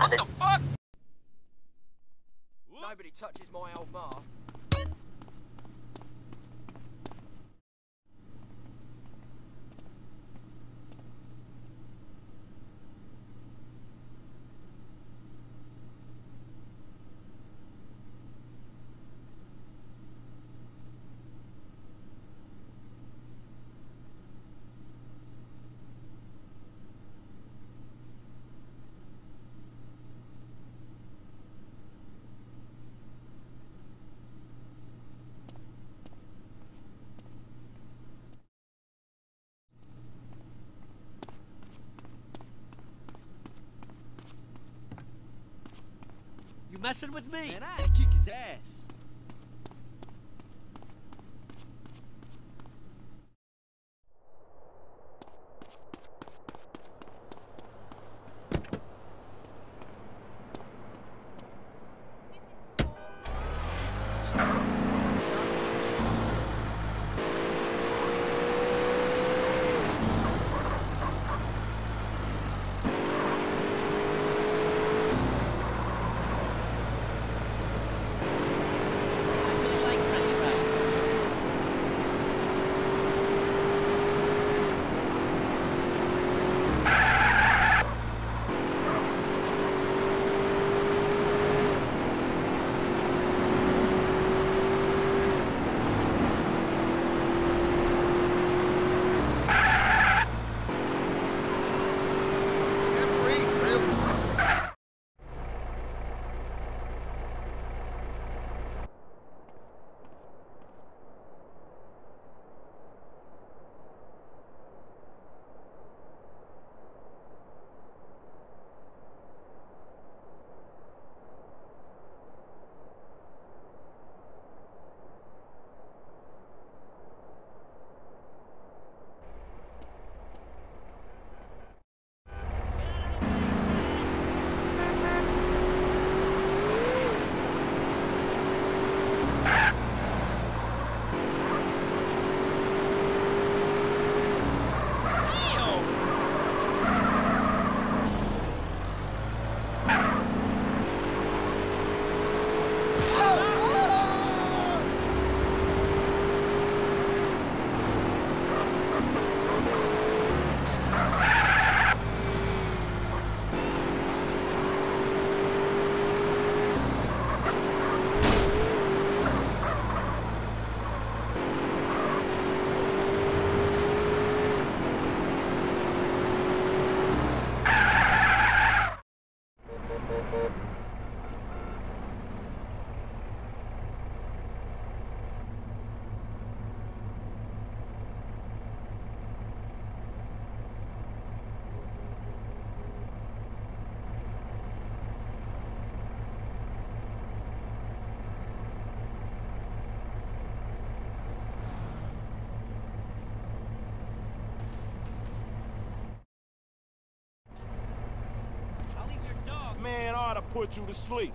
What the fuck? Nobody touches my old ma. Messing with me? Man, I kick his ass. Man, ought to put you to sleep.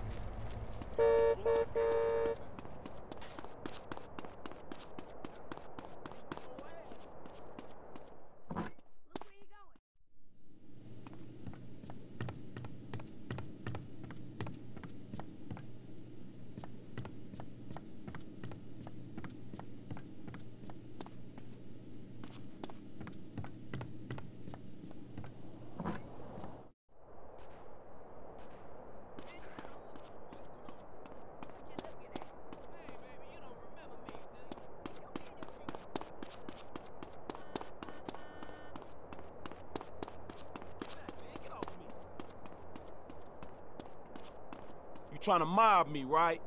Trying to mob me, right?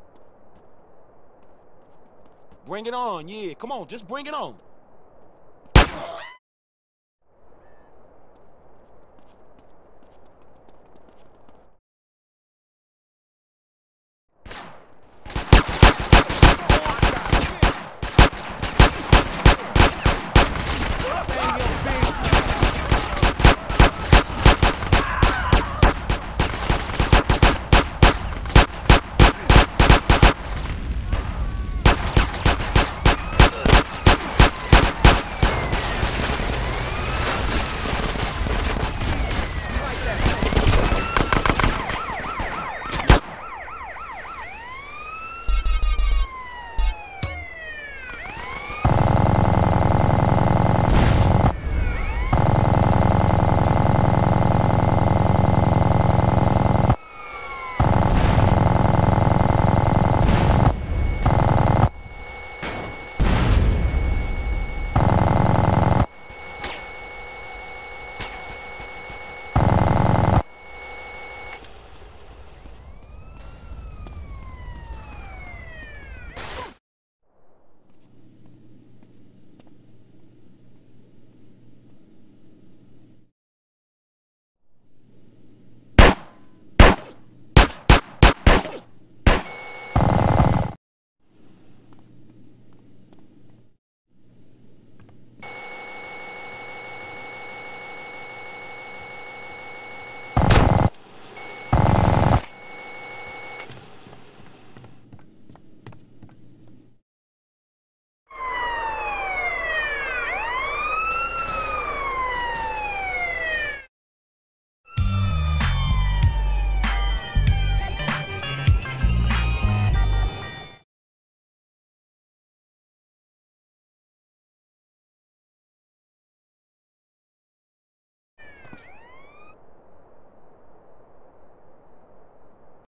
Bring it on, yeah. Come on, just bring it on.